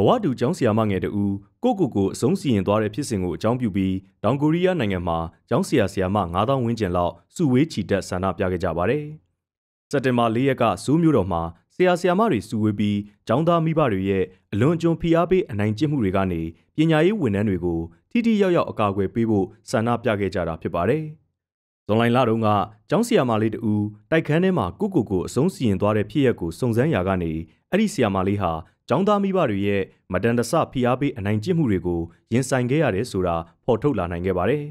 ဘဝတူကျောင်းဆရာမငယ်တူကိုကိုကိုအဆုံးစီရင်သွားတဲ့ဖြစ်စဉ်ကိုအကြောင်းပြုပြီးတောင်ကိုရီးယားနိုင်ငံမှာကျောင်းဆရာဆရာမ9000ဝန်းကျင်လောက်စုဝေးချီတက်ဆန္ဒပြခဲ့ကြပါတယ်။စက်တင်ဘာ၄ရက်ကစူးမျိုးတော်မှာဆရာဆရာမတွေစုဝေးပြီးကျောင်းသားမိဘတွေရဲ့အလွန်အကျွံဖိအားပေးအနိုင်ကျင့်မှုတွေကနေပညာရေးဝန်ထမ်းတွေကိုထိထိရောက်ရောက်အကာအကွယ်ပေးဖို့ဆန္ဒပြခဲ့ကြတာဖြစ်ပါတယ်။ဇွန်လလတုန်းကကျောင်းဆရာမလေးတူတိုက်ခန်းထဲမှာကိုကိုကိုအဆုံးစီရင်သွားတဲ့ဖြစ်ရပ်ကိုစုံစမ်းရာကနေအဲ့ဒီဆရာမလေးဟာ ကျောင်းသားမိဘတွေရဲ့မတန်တဆဖိအားပေးအနိုင်ကျင့်မှုတွေကိုရင်ဆိုင်ခဲ့ရတယ်ဆိုတာဖော်ထုတ်လာနိုင်ခဲ့ပါတယ်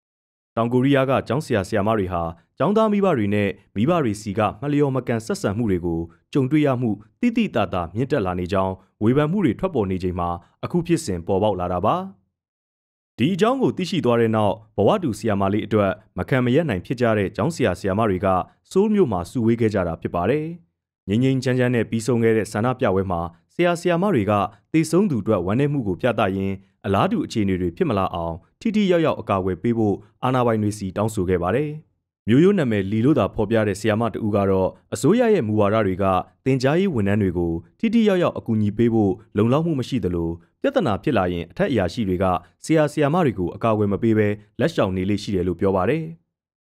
။တောင်ကိုရီးယားကကျောင်းဆရာဆရာမတွေဟာကျောင်းသားမိဘတွေနဲ့မိဘတွေစီကမလျော်မကန်ဆက်ဆံမှုတွေကိုကြုံတွေ့ရမှုတိတိတသာမြင့်တက်လာနေကြောင်းဝေဖန်မှုတွေထွက်ပေါ်နေချိန်မှာအခုဖြစ်စဉ်ပေါ်ပေါက်လာတာပါ။ဒီအကြောင်းကိုသိရှိသွားတဲ့နောက်ဘဝတူဆီယာမလေးအတွက်မခံမရက်နိုင်ဖြစ်ကြတဲ့ကျောင်းဆရာဆရာမတွေကစိုးမျိုးမှာစုဝေးခဲ့ကြတာဖြစ်ပါတယ်။ ငြိမ်ငြိမ်ချမ်းချမ်းနဲ့ပြီးဆုံးခဲ့တဲ့ဆန္ဒပြပွဲမှာဆရာဆရာမတွေကတေဆုံးသူအတွက်ဝမ်းနည်းမှုကိုပြသရင်းအလားတူအခြေအနေတွေဖြစ်မလာအောင်ထိထိရောက်ရောက်အကာအကွယ်ပေးဖို့အာဏာပိုင်တွေစီတောင်းဆိုခဲ့ပါတယ်။မျိုးရိုးနာမည်လီလို့သာဖော်ပြတဲ့ဆရာမတူကတော့အစိုးရရဲ့မူဝါဒတွေကတင် जा ရေးဝန်ထမ်းတွေကိုထိထိရောက်ရောက်အကူအညီပေးဖို့လုံလောက်မှုမရှိသလိုပြဿနာဖြစ်လာရင်အထက်အရာရှိတွေကဆရာဆရာမတွေကိုအကာအကွယ်မပေးဘဲလက်ရှောင်နေလိမ့်ရှိတယ်လို့ပြောပါတယ်။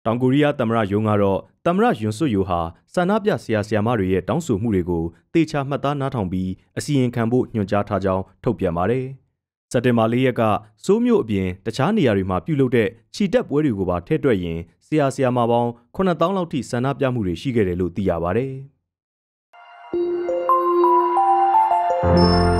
တောင်ကိုရီးယားသမ္မတယုံကတော့သမ္မတယွန်ဆွတ်ယိုဟာဆန္ဒပြဆရာဆရာမတွေရဲ့တောင်းဆိုမှုတွေကိုတေချာမှတ်သားနားထောင်ပြီးအစီရင်ခံဖို့ညွှန်ကြားထားကြောင်းထုတ်ပြန်ပါတယ်။စက်တင်ဘာ၄ရက်ကစိုးမျိုးအပြင်တခြားနေရာတွေမှာပြုလုပ်တဲ့ခြိတက်ပွဲတွေကိုပါထည့်တွက်ရင်ဆရာဆရာမပေါင်း9000လောက်ထိဆန္ဒပြမှုတွေရှိခဲ့တယ်လို့သိရပါတယ်။